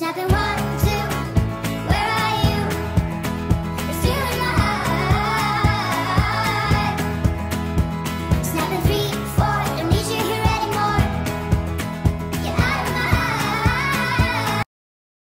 Snapping one, two, where are you? It's you